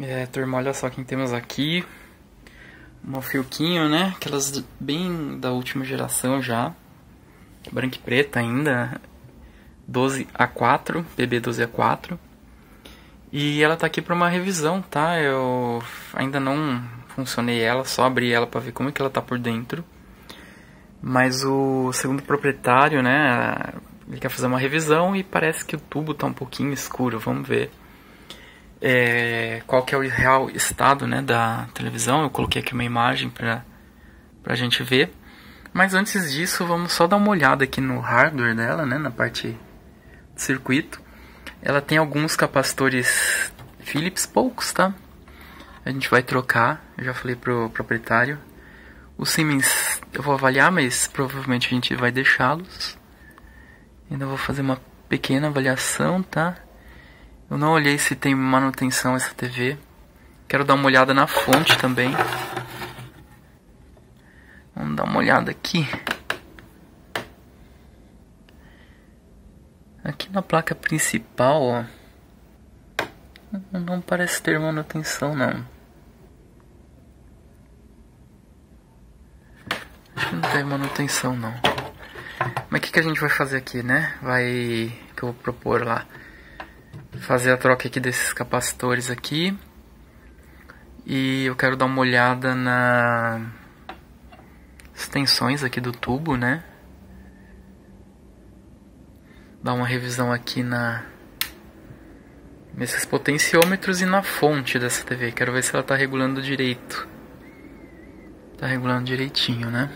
É, turma, olha só quem temos aqui. Uma Filquinho, né? Aquelas bem da última geração já. Branca e preta ainda. 12A4, BB12A4. E ela tá aqui para uma revisão, tá? Eu ainda não funcionei ela, só abri ela para ver como é que ela tá por dentro. Mas o segundo proprietário, né, ele quer fazer uma revisão e parece que o tubo tá um pouquinho escuro, vamos ver é, qual que é o real estado né, da televisão. Eu coloquei aqui uma imagem para a gente ver. Mas antes disso, vamos só dar uma olhada aqui no hardware dela, né, na parte do circuito. Ela tem alguns capacitores Philips, poucos, tá? A gente vai trocar, eu já falei pro proprietário. Os Siemens eu vou avaliar, mas provavelmente a gente vai deixá-los. Ainda vou fazer uma pequena avaliação, tá? Eu não olhei se tem manutenção essa TV. Quero dar uma olhada na fonte também. Vamos dar uma olhada aqui. Aqui na placa principal, ó. Não parece ter manutenção, não. Não tem manutenção, não. Mas o que, que a gente vai fazer aqui, né? Vai... que eu vou propor lá fazer a troca aqui desses capacitores aqui. E eu quero dar uma olhada na extensões aqui do tubo, né? Dar uma revisão aqui na nesses potenciômetros e na fonte dessa TV. Quero ver se ela está regulando direito. Está regulando direitinho, né?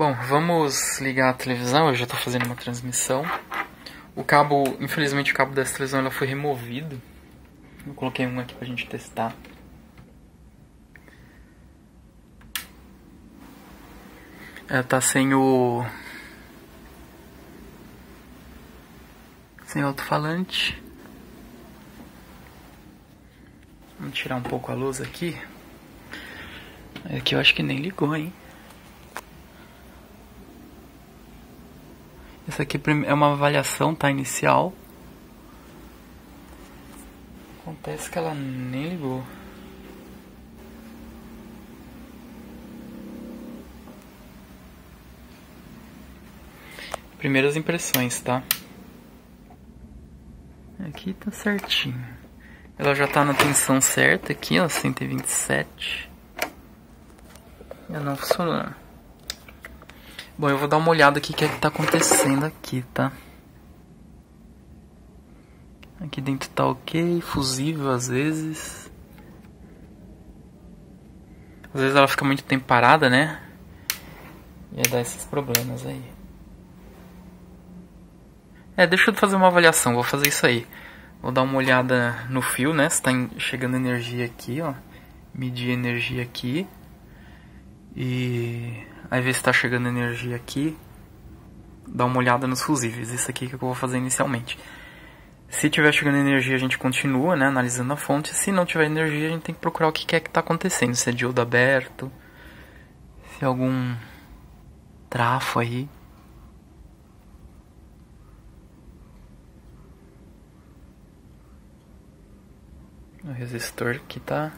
Bom, vamos ligar a televisão, eu já estou fazendo uma transmissão. O cabo, infelizmente o cabo dessa televisão ela foi removido. Eu coloquei um aqui pra gente testar. Ela tá sem o... Sem alto-falante. Vamos tirar um pouco a luz aqui. Aqui eu acho que nem ligou, hein. Essa aqui é uma avaliação, tá? Inicial. Acontece que ela nem ligou. Primeiras impressões, tá? Aqui tá certinho. Ela já tá na tensão certa aqui, ó, 127. Já não funcionou. Bom, eu vou dar uma olhada aqui o que é que tá acontecendo aqui, tá? Aqui dentro tá ok, fusível às vezes. Às vezes ela fica muito tempo parada, né? E aí dá esses problemas aí. É, deixa eu fazer uma avaliação, vou fazer isso aí. Vou dar uma olhada no fio, né? Se tá chegando energia aqui, ó. Medir energia aqui. E Aí ver se está chegando energia aqui. Dá uma olhada nos fusíveis. Isso aqui que eu vou fazer inicialmente. Se tiver chegando energia, a gente continua, né, analisando a fonte. Se não tiver energia, a gente tem que procurar o que é que está acontecendo. Se é diodo aberto, se é algum trafo aí. O resistor aqui tá...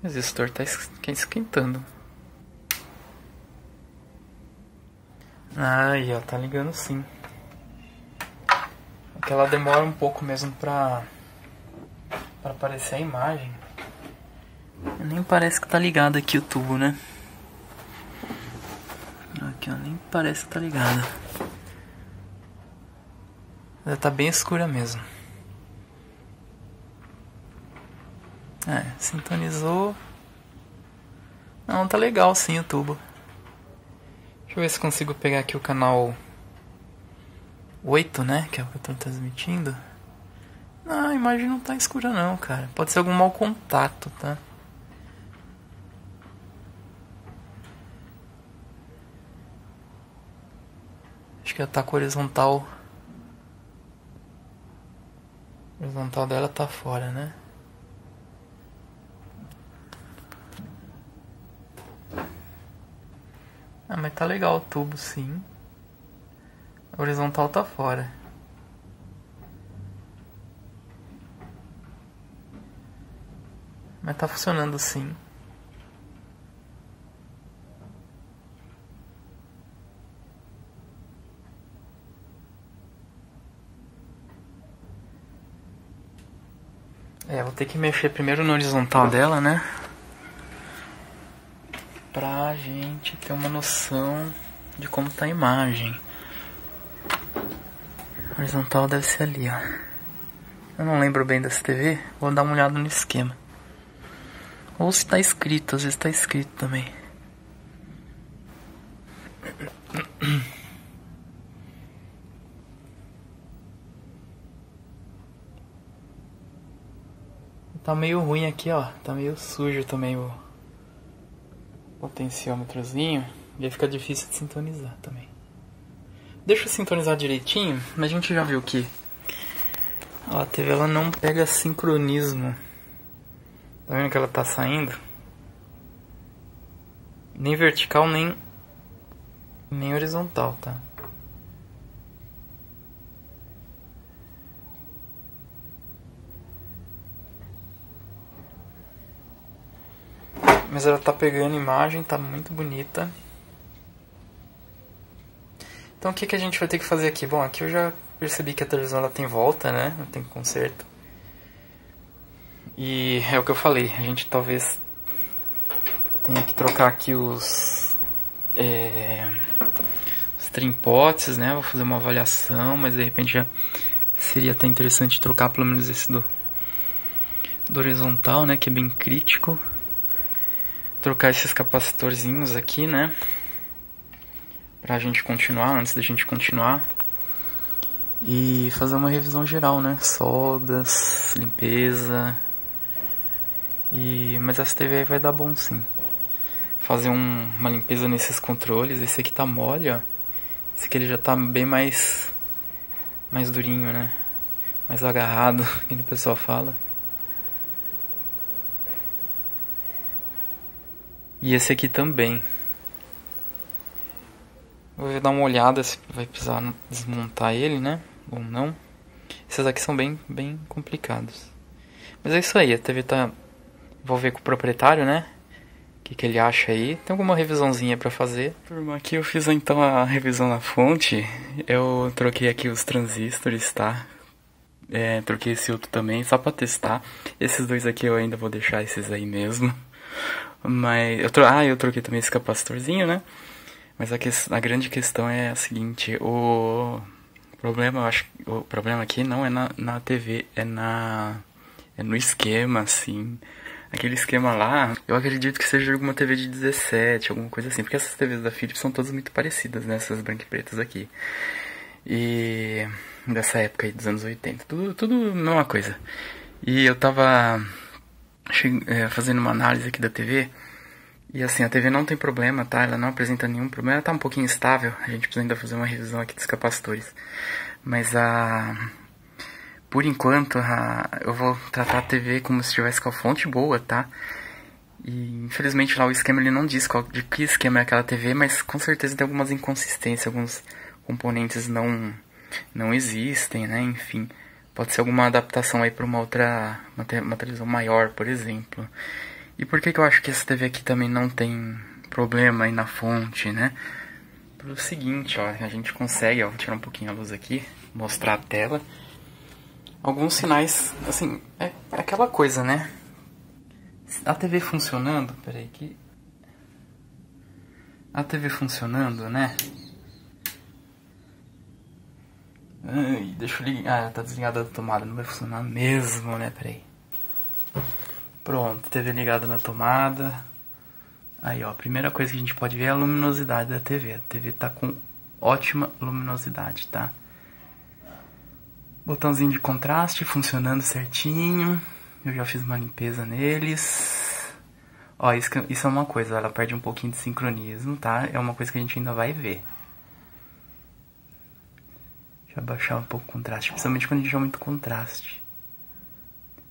O resistor tá esquentando. Aí, ó, tá ligando sim. Porque ela demora um pouco mesmo pra, pra aparecer a imagem. Nem parece que tá ligado aqui o tubo, né? Aqui, ó, nem parece que tá ligado. Ela tá bem escura mesmo. É, sintonizou. Não, tá legal sim o tubo. Deixa eu ver se consigo pegar aqui o canal 8, né? Que é o que eu tô transmitindo. Não, a imagem não tá escura não, cara. Pode ser algum mau contato, tá? Acho que tá com horizontal. A horizontal dela tá fora, né? mas tá legal o tubo, sim. A horizontal tá fora. Mas tá funcionando sim. É, vou ter que mexer primeiro no horizontal dela, né? Pra gente ter uma noção de como tá a imagem. A horizontal deve ser ali, ó. Eu não lembro bem dessa TV, vou dar uma olhada no esquema. Ou se tá escrito, às vezes tá escrito também. Tá meio ruim aqui, ó. Tá meio sujo também o potenciômetrozinho. E aí fica difícil de sintonizar também. Deixa eu sintonizar direitinho, mas a gente já viu que a TV ela não pega sincronismo. Tá vendo que ela tá saindo? Nem vertical, nem nem horizontal, tá? Mas ela tá pegando imagem, tá muito bonita. Então o que, que a gente vai ter que fazer aqui? Bom, aqui eu já percebi que a televisão ela tem volta, né? Ela tem conserto. E é o que eu falei, a gente talvez tenha que trocar aqui os, é, os trimpotes, né? Vou fazer uma avaliação, mas de repente já seria até interessante trocar pelo menos esse do, do horizontal, né? Que é bem crítico trocar esses capacitorzinhos aqui, né? Pra gente continuar, antes da gente continuar. E fazer uma revisão geral, né? Soldas, limpeza. E... Mas essa TV aí vai dar bom sim. Fazer um, uma limpeza nesses controles. Esse aqui tá mole, ó. Esse aqui ele já tá bem mais... Mais durinho, né? Mais agarrado, que o pessoal fala. E esse aqui também. Vou dar uma olhada se vai precisar desmontar ele, né? Ou não. Esses aqui são bem, bem complicados. Mas é isso aí, a TV tá... Vou ver com o proprietário, né? O que, que ele acha aí. Tem alguma revisãozinha para fazer. Turma, aqui eu fiz então a revisão na fonte. Eu troquei aqui os transistores, tá? É, troquei esse outro também, só pra testar. Esses dois aqui eu ainda vou deixar esses aí mesmo. Mas eu tro... ah, eu troquei também esse capacitorzinho, né? Mas a, que... a grande questão é a seguinte, o problema, eu acho, o problema aqui não é na, na TV, é na é no esquema, assim. Aquele esquema lá, eu acredito que seja alguma TV de 17, alguma coisa assim, porque essas TVs da Philips são todas muito parecidas, né? Essas branca e pretas aqui. E dessa época aí dos anos 80, tudo, tudo mesma coisa. E eu tava é, fazendo uma análise aqui da TV. E assim, a TV não tem problema, tá? Ela não apresenta nenhum problema. Ela tá um pouquinho instável. A gente precisa ainda fazer uma revisão aqui dos capacitores. Mas a. Por enquanto, a... eu vou tratar a TV como se estivesse com a fonte boa, tá? E infelizmente lá o esquema ele não diz qual, de que esquema é aquela TV, mas com certeza tem algumas inconsistências, alguns componentes não, não existem, né? Enfim. Pode ser alguma adaptação aí para uma outra uma, uma, televisão maior, por exemplo. E por que, que eu acho que essa TV aqui também não tem problema aí na fonte, né? Pelo seguinte, ó, a gente consegue, ó, vou tirar um pouquinho a luz aqui, mostrar a tela. Alguns sinais, assim, é, é aquela coisa, né? A TV funcionando, peraí que... A TV funcionando, né? Ai, deixa eu ligar. Ah, tá desligada a tomada. Não vai funcionar mesmo, né? Peraí. Pronto, TV ligada na tomada. Aí, ó. A primeira coisa que a gente pode ver é a luminosidade da TV. A TV tá com ótima luminosidade, tá? Botãozinho de contraste funcionando certinho. Eu já fiz uma limpeza neles. Ó, isso, isso é uma coisa, ela perde um pouquinho de sincronismo, tá? É uma coisa que a gente ainda vai ver. Deixa eu abaixar um pouco o contraste, principalmente quando a gente aumenta o contraste.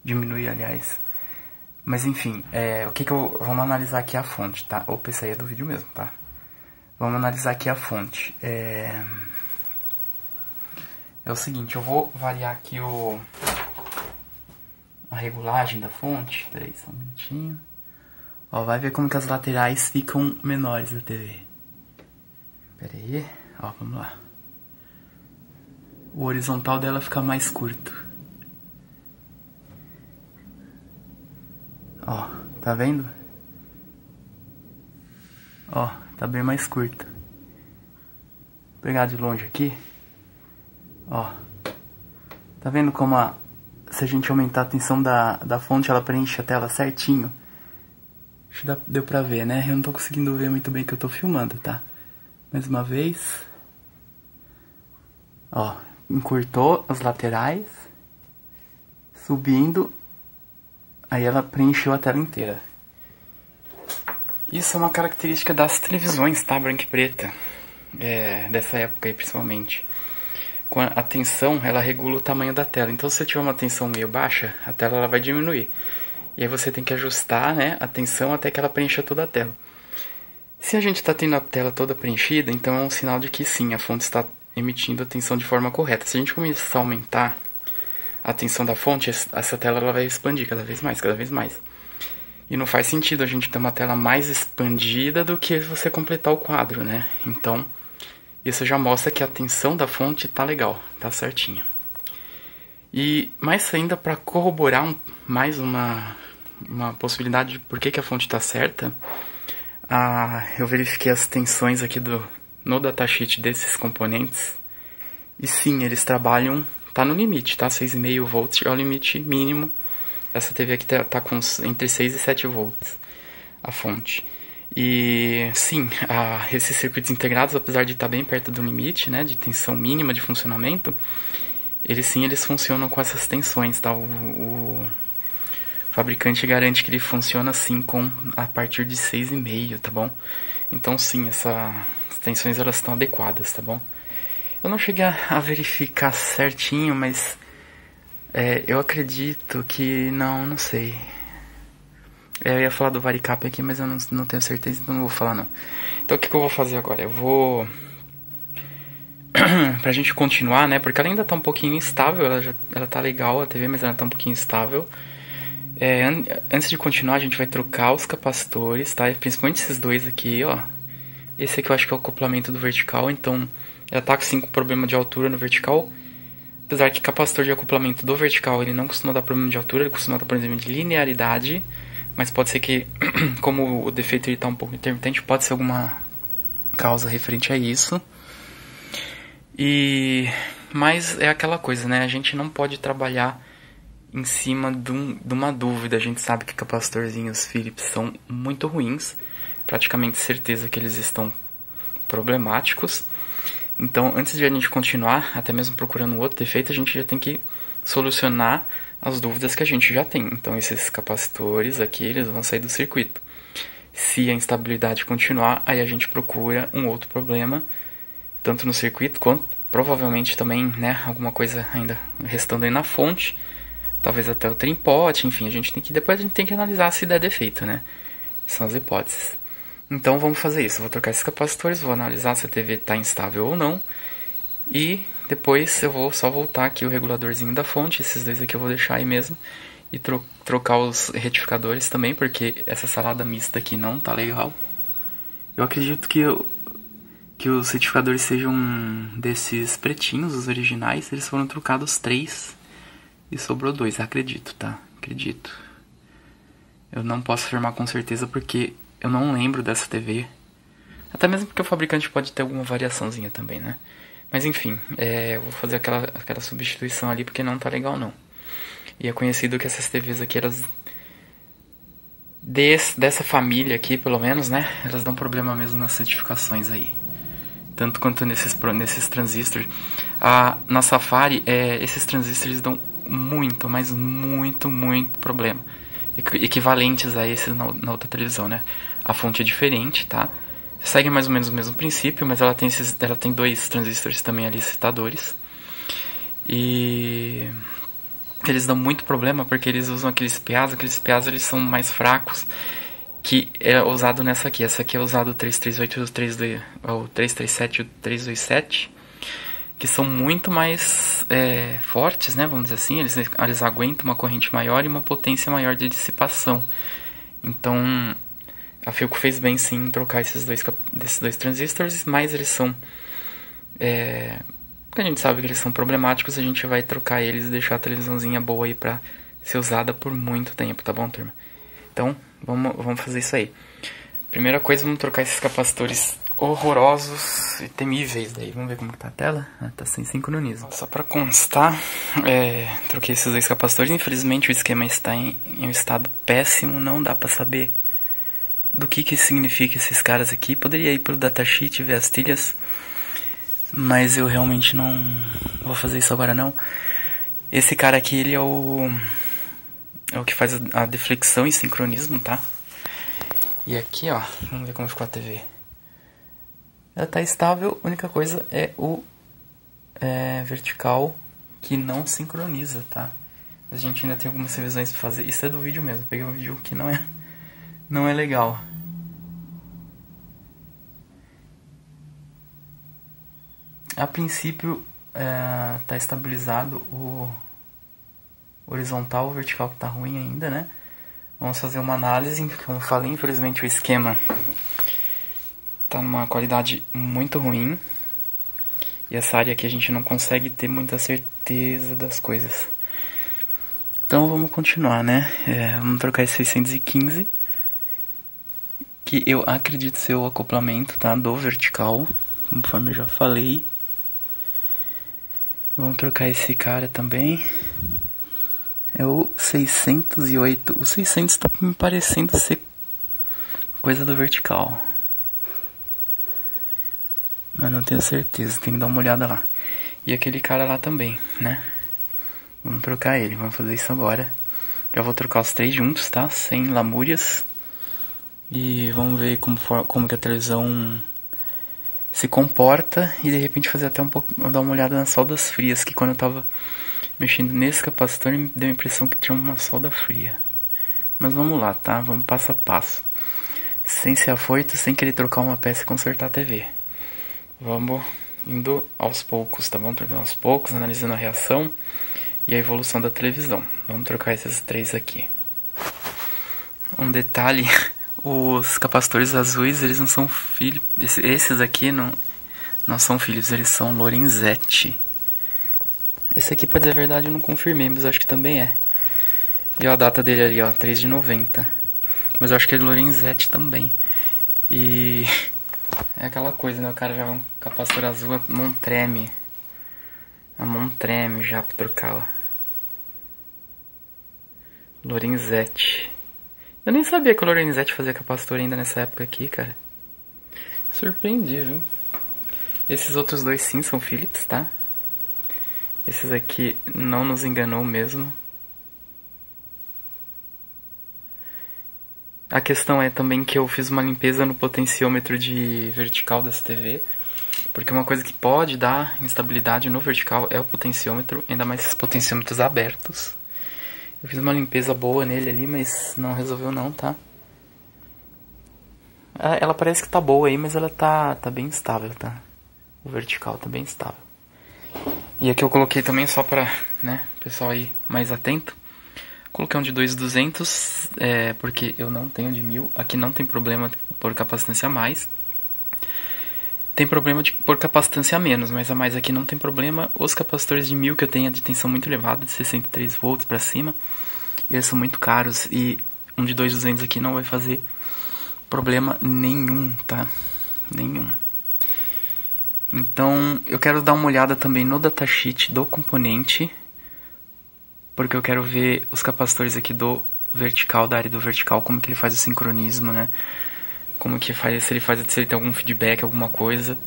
Diminuir, aliás. Mas enfim, é, o que que eu... Vamos analisar aqui a fonte, tá? Opa, isso aí é do vídeo mesmo, tá? Vamos analisar aqui a fonte. É, é o seguinte, eu vou variar aqui o... a regulagem da fonte. Peraí, só um minutinho. Ó, vai ver como que as laterais ficam menores da TV. Peraí, ó, vamos lá. O horizontal dela fica mais curto. Ó, tá vendo? Ó, tá bem mais curto. Vou pegar de longe aqui. Ó. Tá vendo como a, se a gente aumentar a tensão da, da fonte, ela preenche a tela certinho? Acho que deu pra ver, né? Eu não tô conseguindo ver muito bem que eu tô filmando, tá? Mais uma vez. Ó, encurtou as laterais. Subindo. Aí ela preencheu a tela inteira. Isso é uma característica das televisões, tá? Branca e preta. É, dessa época aí, principalmente. Com a tensão, ela regula o tamanho da tela. Então, se você tiver uma tensão meio baixa, a tela ela vai diminuir. E aí você tem que ajustar né, a tensão até que ela preencha toda a tela. Se a gente está tendo a tela toda preenchida, então é um sinal de que sim, a fonte está emitindo a tensão de forma correta. Se a gente começar a aumentar a tensão da fonte, essa tela ela vai expandir cada vez mais, cada vez mais. E não faz sentido a gente ter uma tela mais expandida do que você completar o quadro, né? Então, isso já mostra que a tensão da fonte tá legal, tá certinha. E mais ainda para corroborar um, mais uma, uma possibilidade de por que, que a fonte está certa, ah, eu verifiquei as tensões aqui do, no datasheet desses componentes. E sim, eles trabalham, tá no limite, tá? 6,5 volts é o limite mínimo essa TV aqui tá, tá com entre 6 e 7 volts a fonte. E sim, a, esses circuitos integrados, apesar de estar tá bem perto do limite, né, de tensão mínima de funcionamento, eles sim eles funcionam com essas tensões, tá? O, o fabricante garante que ele funciona assim com a partir de 6,5, tá bom? Então sim, essa, tensões elas estão adequadas, tá bom? Eu não cheguei a, verificar certinho, mas é, eu acredito que. Não, não sei. Eu ia falar do Varicap aqui, mas eu não, não tenho certeza, então não vou falar não. Então o que, que eu vou fazer agora? Eu vou. pra gente continuar, né? Porque ela ainda tá um pouquinho instável, ela, já, ela tá legal a TV, mas ela tá um pouquinho instável. É, an antes de continuar, a gente vai trocar os capacitores, tá? Principalmente esses dois aqui, ó. Esse aqui eu acho que é o acoplamento do vertical, então ela tá com problema de altura no vertical. Apesar que capacitor de acoplamento do vertical ele não costuma dar problema de altura, ele costuma dar problema de linearidade. Mas pode ser que, como o defeito está um pouco intermitente, pode ser alguma causa referente a isso. E mas é aquela coisa, né? A gente não pode trabalhar em cima de, um, de, uma dúvida. A gente sabe que capacitorzinhos Philips são muito ruins, praticamente certeza que eles estão problemáticos. Então, antes de a gente continuar, até mesmo procurando outro defeito, a gente já tem que solucionar as dúvidas que a gente já tem. Então, esses capacitores aqui, eles vão sair do circuito. Se a instabilidade continuar, aí a gente procura um outro problema, tanto no circuito quanto provavelmente também, né, alguma coisa ainda restando aí na fonte, talvez até o trimpote, enfim, a gente tem que depois a gente tem que analisar se der defeito, né? São as hipóteses. Então vamos fazer isso. vou trocar esses capacitores, vou analisar se a TV está instável ou não. E depois eu vou só voltar aqui o reguladorzinho da fonte. Esses dois aqui eu vou deixar aí mesmo. E tro trocar os retificadores também, porque essa salada mista aqui não tá legal. Eu acredito que, eu, que os retificadores sejam desses pretinhos, os originais. Eles foram trocados três e sobrou dois, acredito, tá? Acredito. Eu não posso afirmar com certeza porque eu não lembro dessa TV. Até mesmo porque o fabricante pode ter alguma variaçãozinha também, né? Mas enfim, é, eu vou fazer aquela, aquela substituição ali porque não tá legal não. E é conhecido que essas TVs aqui, elas... Des, dessa família aqui, pelo menos, né? Elas dão problema mesmo nas certificações aí. Tanto quanto nesses, nesses transistores. A, na Safari, é, esses transistores dão muito, mas muito, muito problema. Equivalentes a esses na, na outra televisão, né? A fonte é diferente, tá? Segue mais ou menos o mesmo princípio, mas ela tem, esses, ela tem dois transistores também ali citadores. E eles dão muito problema porque eles usam aqueles PAs, aqueles PAs eles são mais fracos que é usado nessa aqui. Essa aqui é usado o 338 o 337 e o 327, que são muito mais é, fortes, né? Vamos dizer assim, eles, eles aguentam uma corrente maior e uma potência maior de dissipação. Então, a Filco fez bem sim em trocar esses dois, desses dois transistores, mas eles são. É, porque a gente sabe que eles são problemáticos, a gente vai trocar eles e deixar a televisãozinha boa aí pra ser usada por muito tempo, tá bom, turma? Então, vamos, vamos fazer isso aí. Primeira coisa, vamos trocar esses capacitores horrorosos e temíveis daí. Vamos ver como tá a tela? Ah, tá sem sincronismo. Só para constar, é, troquei esses dois capacitores. Infelizmente o esquema está em, em um estado péssimo, não dá para saber do que que significa esses caras aqui. Poderia ir pelo datasheet ver as trilhas, mas eu realmente não vou fazer isso agora não. Esse cara aqui, ele é o é o que faz a deflexão e sincronismo, tá? E aqui, ó, vamos ver como ficou a TV. Ela tá estável, a única coisa é o é, vertical que não sincroniza, tá? A gente ainda tem algumas revisões pra fazer. Isso é do vídeo mesmo, peguei um vídeo que não é, não é legal. A princípio é, tá estabilizado o horizontal, o vertical que tá ruim ainda, né? Vamos fazer uma análise, como falei, infelizmente o esquema tá numa qualidade muito ruim. E essa área aqui a gente não consegue ter muita certeza das coisas. Então vamos continuar, né? É, vamos trocar esse 615. Que eu acredito ser o acoplamento, tá? Do vertical. Conforme eu já falei. Vamos trocar esse cara também. É o 608. O 600 tá me parecendo ser coisa do vertical. Mas não tenho certeza, tem que dar uma olhada lá. E aquele cara lá também, né? Vamos trocar ele, vamos fazer isso agora. Já vou trocar os três juntos, tá? Sem lamúrias. E vamos ver como, for, como que a televisão se comporta. E de repente fazer até um pouco. dar uma olhada nas soldas frias. Que quando eu tava mexendo nesse capacitor, me deu a impressão que tinha uma solda fria. Mas vamos lá, tá? Vamos passo a passo. Sem ser afoito, sem querer trocar uma peça e consertar a TV. Vamos indo aos poucos, tá bom? Aos poucos, analisando a reação e a evolução da televisão. Vamos trocar esses três aqui. Um detalhe, os capacitores azuis, eles não são Philips, esses aqui não, não são Philips, eles são Lorenzetti. Esse aqui, pra dizer a verdade, eu não confirmei, mas acho que também é. E a data dele ali, ó, 3 de 90. Mas eu acho que é Lorenzetti também. E É aquela coisa, né? O cara já vai um capacitor azul, a mão treme. A mão treme já pra trocá-la. Lorenzetti. Eu nem sabia que o Lorenzetti fazia capacitor ainda nessa época aqui, cara. Surpreendi, viu? Esses outros dois sim são Philips, tá? Esses aqui não nos enganou mesmo. A questão é também que eu fiz uma limpeza no potenciômetro de vertical dessa TV. Porque uma coisa que pode dar instabilidade no vertical é o potenciômetro, ainda mais esses potenciômetros abertos. Eu fiz uma limpeza boa nele ali, mas não resolveu não, tá? Ela parece que tá boa aí, mas ela tá, tá bem estável, tá? O vertical tá bem estável. E aqui eu coloquei também só pra, né, pessoal aí mais atento. Coloquei um de 2,200, é, porque eu não tenho de 1000. Aqui não tem problema por capacitância a mais. Tem problema de por capacitância a menos, mas a mais aqui não tem problema. Os capacitores de 1000 que eu tenho a de tensão muito elevada, de 63 volts para cima, eles são muito caros e um de 2,200 aqui não vai fazer problema nenhum, tá? Nenhum. Então, eu quero dar uma olhada também no datasheet do componente porque eu quero ver os capacitores aqui do vertical, da área do vertical, como que ele faz o sincronismo, né? Como que faz, se ele faz, se ele tem algum feedback, alguma coisa,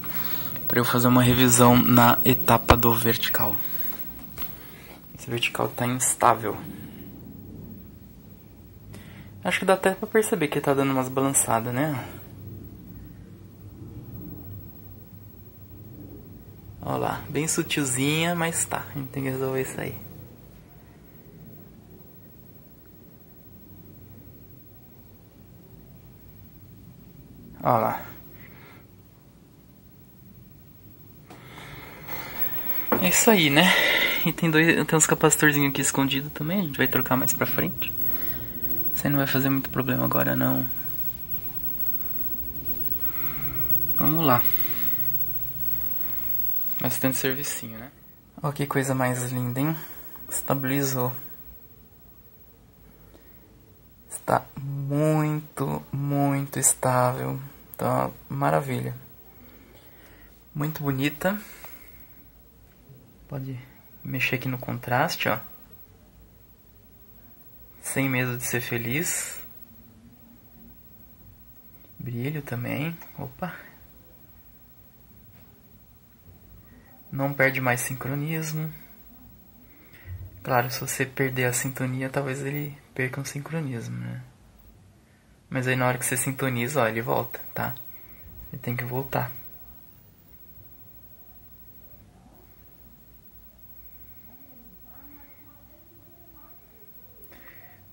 para eu fazer uma revisão na etapa do vertical. Esse vertical tá instável. Acho que dá até pra perceber que tá dando umas balançadas, né? Olha lá, bem sutilzinha, mas tá, a gente tem que resolver isso aí. Olha lá. É isso aí, né? E tem dois, tem uns capacitorzinhos aqui escondidos também, a gente vai trocar mais pra frente. Isso aí não vai fazer muito problema agora não. Vamos lá. Bastante servicinho, né? Olha que coisa mais linda, hein? Estabilizou. Está muito, muito estável. Tá maravilha. Muito bonita. Pode mexer aqui no contraste, ó. Sem medo de ser feliz. Brilho também. Opa. Não perde mais sincronismo. Claro, se você perder a sintonia, talvez ele perca o sincronismo, né? Mas aí na hora que você sintoniza, ó, ele volta, tá? Ele tem que voltar.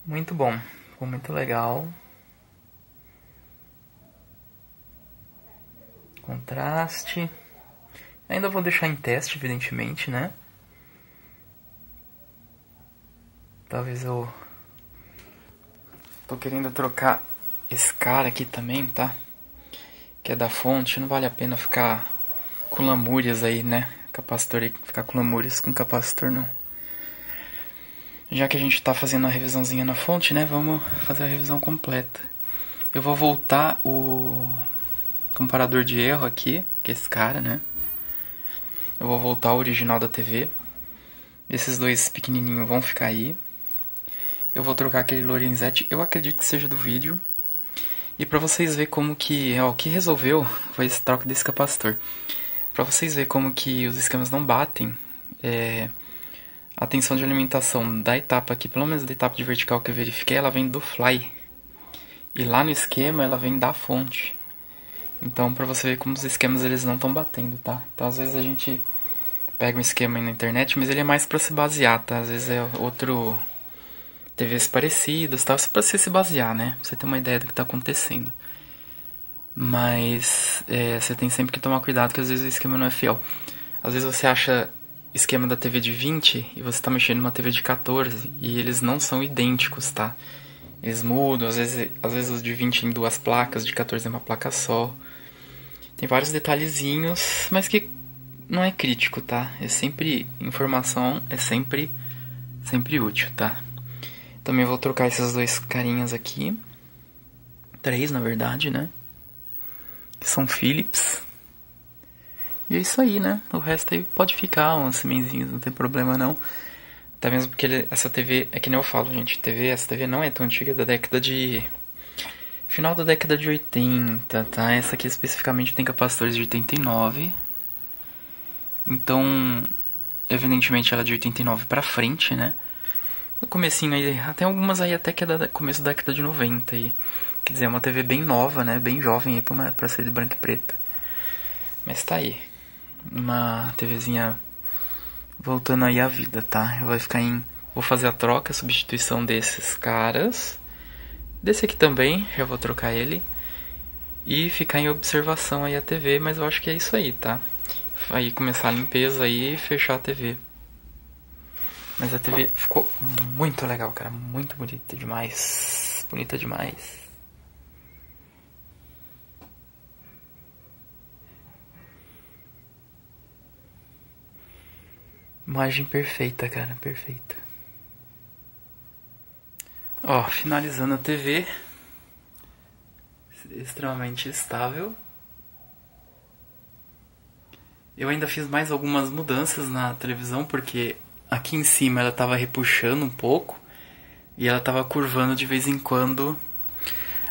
Muito bom, ficou muito legal. Contraste. Ainda vou deixar em teste, evidentemente, né? Talvez eu tô querendo trocar esse cara aqui também, tá? Que é da fonte, não vale a pena ficar com lamúrias aí, né? Capacitor aí, ficar com lamúrias com capacitor não. Já que a gente tá fazendo a revisãozinha na fonte, né? Vamos fazer a revisão completa. Eu vou voltar o comparador de erro aqui, que é esse cara, né? Eu vou voltar ao original da TV. Esses dois pequenininhos vão ficar aí. Eu vou trocar aquele Lorenzetti, eu acredito que seja do vídeo. E para vocês verem como que, ó, o que resolveu foi esse troca desse capacitor. Para vocês verem como que os esquemas não batem, é, a tensão de alimentação da etapa aqui, pelo menos da etapa de vertical que eu verifiquei, ela vem do fly. E lá no esquema ela vem da fonte. Então, para você ver como os esquemas eles não estão batendo, tá? Então, às vezes a gente pega um esquema aí na internet, mas ele é mais para se basear, tá? Às vezes é outro TVs parecidas, tal, para você se basear, né? Pra você ter uma ideia do que está acontecendo. Mas é, você tem sempre que tomar cuidado que às vezes o esquema não é fiel. Às vezes você acha esquema da TV de 20 e você está mexendo numa TV de 14 e eles não são idênticos, tá? Eles mudam, às vezes, às vezes os de 20 em duas placas, de 14 em uma placa só. Tem vários detalhezinhos, mas que não é crítico, tá? É sempre informação, é sempre sempre útil, tá? Também vou trocar esses dois carinhas aqui. Três, na verdade, né? Que são Philips. E é isso aí, né? O resto aí pode ficar uns semenzinhos, não tem problema não. Até mesmo porque ele, essa TV, é que nem eu falo, gente, TV, essa TV não é tão antiga, é da década de... Final da década de 80, tá? Essa aqui especificamente tem capacitores de 89. Então, evidentemente ela é de 89 para frente, né? No comecinho aí, tem algumas aí até que é da começo da década de 90 aí. Quer dizer, é uma TV bem nova, né? Bem jovem aí pra, uma, pra ser de branca e preta. Mas tá aí. Uma TVzinha voltando aí à vida, tá? Vai ficar em. Vou fazer a troca, a substituição desses caras. Desse aqui também, já vou trocar ele. E ficar em observação aí a TV, mas eu acho que é isso aí, tá? aí começar a limpeza aí e fechar a TV. Mas a TV ficou muito legal, cara. Muito bonita demais. Bonita demais. Imagem perfeita, cara. Perfeita. Ó, finalizando a TV. Extremamente estável. Eu ainda fiz mais algumas mudanças na televisão porque aqui em cima ela estava repuxando um pouco e ela estava curvando de vez em quando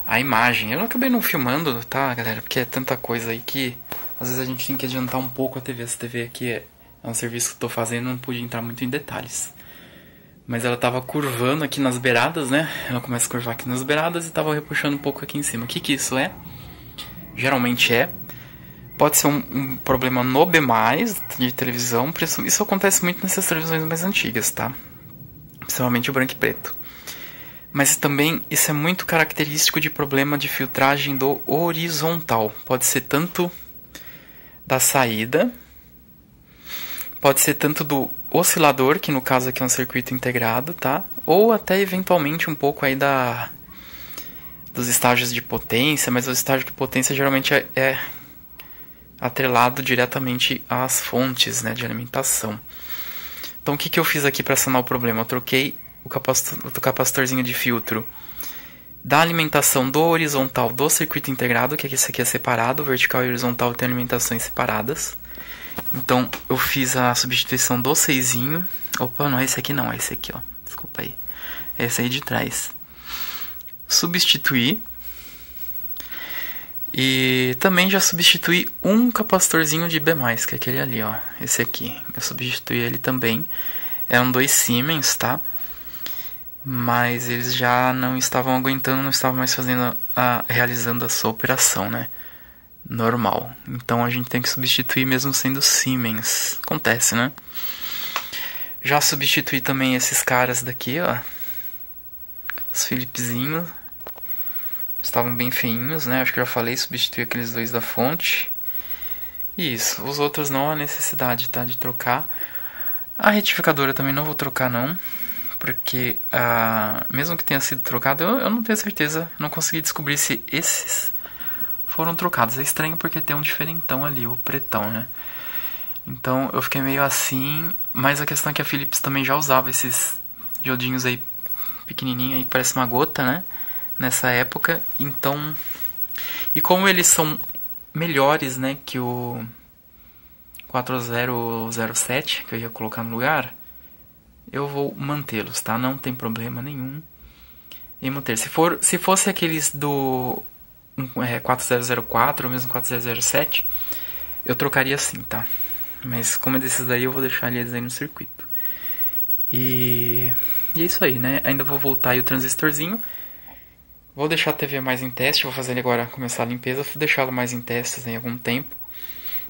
a imagem. Eu acabei não filmando, tá, galera? Porque é tanta coisa aí que às vezes a gente tem que adiantar um pouco a TV. Essa TV aqui é, é um serviço que eu tô fazendo, não pude entrar muito em detalhes. Mas ela estava curvando aqui nas beiradas, né? Ela começa a curvar aqui nas beiradas e estava repuxando um pouco aqui em cima. O que que isso é? Geralmente é pode ser um, um, problema no B+, de televisão, isso acontece muito nessas televisões mais antigas, tá? Principalmente o branco e preto. Mas também isso é muito característico de problema de filtragem do horizontal. Pode ser tanto da saída, Pode ser tanto do oscilador, que no caso aqui é um circuito integrado, tá? Ou até eventualmente um pouco aí da dos estágios de potência, mas o estágio de potência geralmente é, é atrelado diretamente às fontes né, de alimentação. Então o que, que eu fiz aqui para sanar o problema? Eu troquei o, capacitor, o capacitorzinho de filtro da alimentação do horizontal do circuito integrado, que esse aqui é separado, vertical e horizontal têm alimentações separadas. Então eu fiz a substituição do seisinho. Opa, não é esse aqui não, é esse aqui, ó. Desculpa aí. É esse aí de trás. Substituir. E também já substituí um capacitorzinho de B+, que é aquele ali, ó. Esse aqui. Eu substituí ele também. Eram dois Siemens, tá? Mas eles já não estavam aguentando, não estavam mais fazendo a, realizando a sua operação, né? normal. Então a gente tem que substituir mesmo sendo Siemens. Acontece, né? Já substituí também esses caras daqui, ó. Os Philipzinhos. Estavam bem feinhos, né? Acho que já falei, substituí aqueles dois da fonte. Isso, os outros não há necessidade, tá? De trocar. A retificadora também não vou trocar, não. Porque, ah, mesmo que tenha sido trocado, eu, eu não tenho certeza. Não consegui descobrir se esses foram trocados. É estranho porque tem um diferentão ali, o pretão, né? Então eu fiquei meio assim, mas a questão é que a Philips também já usava esses diodinhos aí pequenininho aí, que parece uma gota, né? Nessa época, então... E como eles são melhores, né, que o 4007, que eu ia colocar no lugar, eu vou mantê-los, tá? Não tem problema nenhum em manter. Se, for, se fosse aqueles do é, 4004 ou mesmo 4007, eu trocaria assim, tá? Mas como é desses daí, eu vou deixar eles aí no circuito. E, e é isso aí, né? Ainda vou voltar aí o transistorzinho. Vou deixar a TV mais em teste, vou fazer ele agora começar a limpeza, vou deixá-la mais em testes em algum tempo.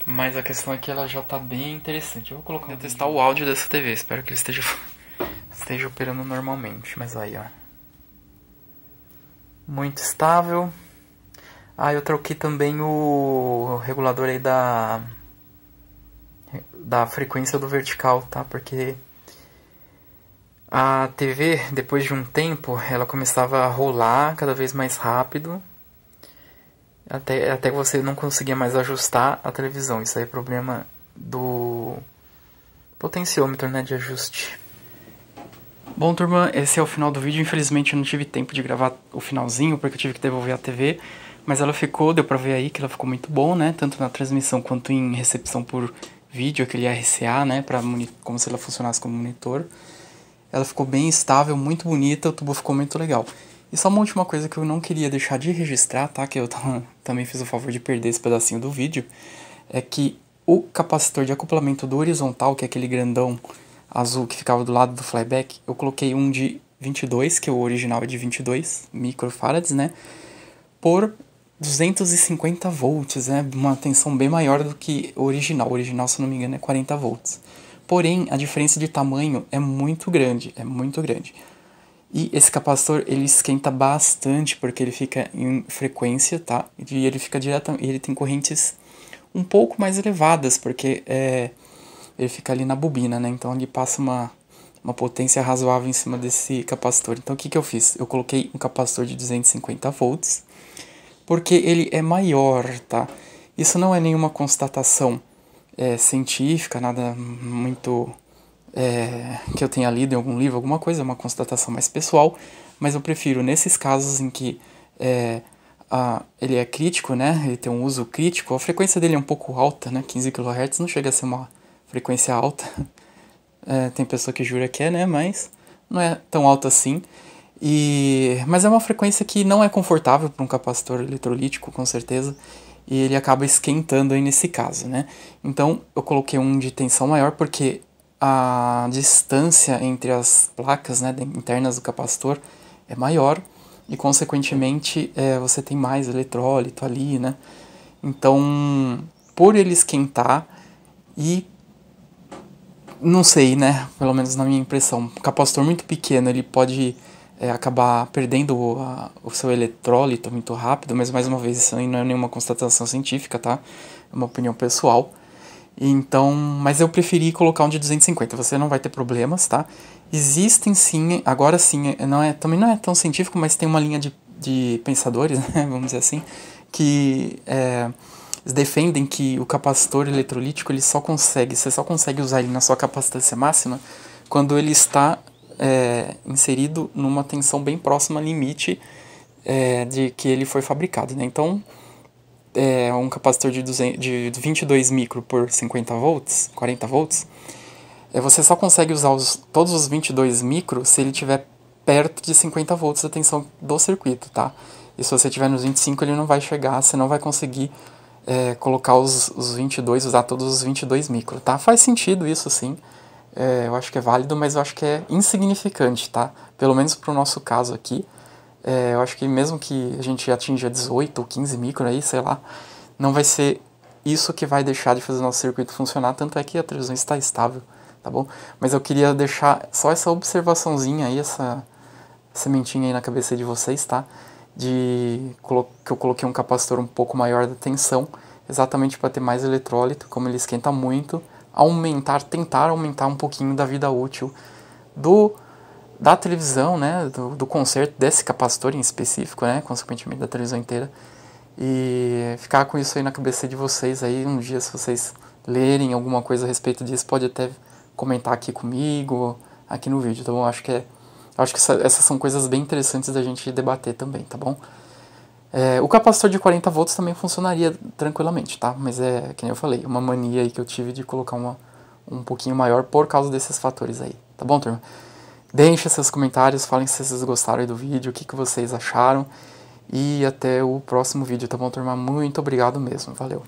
Mas a questão é que ela já tá bem interessante. Eu vou colocar, vou testar o áudio dessa TV, espero que ele esteja esteja operando normalmente, mas aí, ó. Muito estável. Ah, eu troquei também o regulador aí da da frequência do vertical, tá? Porque a TV, depois de um tempo, ela começava a rolar cada vez mais rápido. Até, até você não conseguia mais ajustar a televisão. Isso aí é problema do potenciômetro né, de ajuste. Bom, turma, esse é o final do vídeo. Infelizmente eu não tive tempo de gravar o finalzinho, porque eu tive que devolver a TV. Mas ela ficou, deu pra ver aí que ela ficou muito bom, né? Tanto na transmissão quanto em recepção por vídeo, aquele RCA, né? Pra como se ela funcionasse como monitor. Ela ficou bem estável, muito bonita, o tubo ficou muito legal. E só uma última coisa que eu não queria deixar de registrar, tá? Que eu também fiz o favor de perder esse pedacinho do vídeo. É que o capacitor de acoplamento do horizontal, que é aquele grandão azul que ficava do lado do flyback, eu coloquei um de 22, que o original é de 22 microfarads, né? Por 250 volts, né? uma tensão bem maior do que o original. O original, se não me engano, é 40 volts. Porém, a diferença de tamanho é muito grande, é muito grande. E esse capacitor, ele esquenta bastante porque ele fica em frequência, tá? E ele fica direto, ele tem correntes um pouco mais elevadas, porque é, ele fica ali na bobina, né? Então ele passa uma, uma potência razoável em cima desse capacitor. Então o que, que eu fiz? Eu coloquei um capacitor de 250 volts porque ele é maior, tá? Isso não é nenhuma constatação é, científica, nada muito é, que eu tenha lido em algum livro, alguma coisa, uma constatação mais pessoal, mas eu prefiro nesses casos em que é, a, ele é crítico, né? Ele tem um uso crítico, a frequência dele é um pouco alta, né? 15 kHz não chega a ser uma frequência alta. É, tem pessoa que jura que é, né? Mas não é tão alta assim. E, mas é uma frequência que não é confortável para um capacitor eletrolítico, com certeza, e ele acaba esquentando aí nesse caso, né? Então eu coloquei um de tensão maior porque a distância entre as placas né, internas do capacitor é maior e consequentemente é, você tem mais eletrólito ali, né? Então, por ele esquentar e não sei, né? Pelo menos na minha impressão, um capacitor muito pequeno ele pode é, acabar perdendo o, a, o seu eletrólito muito rápido, mas mais uma vez isso não é nenhuma constatação científica, tá? É uma opinião pessoal. Então, mas eu preferi colocar um de 250. Você não vai ter problemas, tá? Existem sim, agora sim, não é, também não é tão científico, mas tem uma linha de, de pensadores, né, vamos dizer assim, que é, defendem que o capacitor eletrolítico ele só consegue, você só consegue usar ele na sua capacitância máxima quando ele está é, inserido numa tensão bem próxima ao limite é, de que ele foi fabricado. Né? Então, é, um capacitor de, 200, de 22 micro por 50 volts, 40 volts, é, você só consegue usar os, todos os 22 micro se ele estiver perto de 50 volts da tensão do circuito, tá? E se você estiver nos 25 ele não vai chegar, você não vai conseguir é, colocar os, os 22, usar todos os 22 micro, tá? Faz sentido isso sim, é, eu acho que é válido, mas eu acho que é insignificante, tá? Pelo menos para o nosso caso aqui, é, eu acho que mesmo que a gente atinja 18 ou 15 micro aí, sei lá, não vai ser isso que vai deixar de fazer o nosso circuito funcionar, tanto é que a televisão está estável, tá bom? Mas eu queria deixar só essa observaçãozinha aí, essa sementinha aí na cabeça de vocês, tá? De que eu coloquei um capacitor um pouco maior da tensão, exatamente para ter mais eletrólito, como ele esquenta muito, aumentar, tentar aumentar um pouquinho da vida útil do da televisão, né, do, do desse capacitor em específico, né, consequentemente da televisão inteira, e ficar com isso aí na cabeça de vocês aí um dia se vocês lerem alguma coisa a respeito disso, pode até comentar aqui comigo, aqui no vídeo, tá bom? Acho que é, acho que essa, essas são coisas bem interessantes da gente debater também, tá bom? É, o capacitor de 40 volts também funcionaria tranquilamente, tá? Mas é, que nem eu falei, uma mania aí que eu tive de colocar uma, um pouquinho maior por causa desses fatores aí, tá bom, turma? Deixe seus comentários, falem se vocês gostaram do vídeo, o que, que vocês acharam. E até o próximo vídeo, tá bom, turma? Muito obrigado mesmo, valeu!